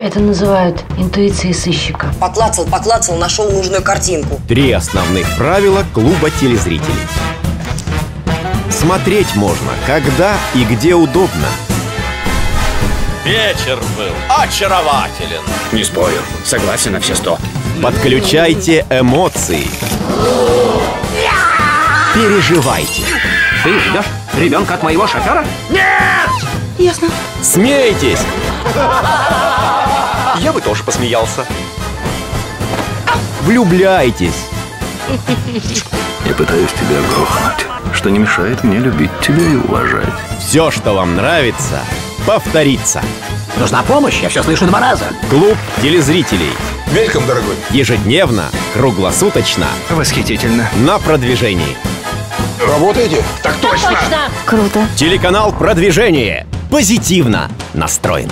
Это называют интуицией сыщика. Поклацал, поклацал, нашел нужную картинку. Три основных правила клуба телезрителей. Смотреть можно, когда и где удобно. Вечер был очарователен. Не спорю, согласен на все сто. Подключайте эмоции. Переживайте. Ты ждешь ребенка от моего шофера? Ясно. Смейтесь. Я бы тоже посмеялся. Влюбляйтесь. Я пытаюсь тебя грохнуть, что не мешает мне любить тебя и уважать. Все, что вам нравится, повторится. Нужна помощь? Я все слышу два раза. Клуб телезрителей. Вельком, дорогой. Ежедневно, круглосуточно, Восхитительно. на продвижении. Работаете? Точно. Круто. Телеканал «Продвижение». Позитивно настроен.